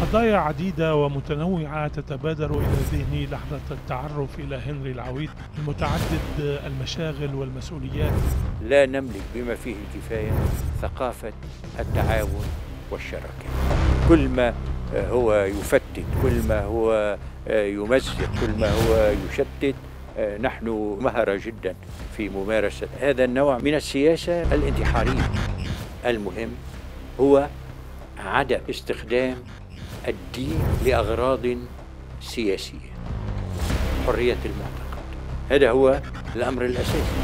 قضايا عديدة ومتنوعة تتبادر إلى ذهني لحظة التعرف إلى هنري العويد المتعدد المشاغل والمسؤوليات. لا نملك بما فيه الكفاية ثقافة التعاون والشراكة. كل ما هو يفتت كل ما هو يمزق كل ما هو يشتت نحن مهرة جدا في ممارسة هذا النوع من السياسة الانتحارية. المهم هو عدم استخدام الدين لأغراض سياسية حرية المعتقد. هذا هو الأمر الأساسي.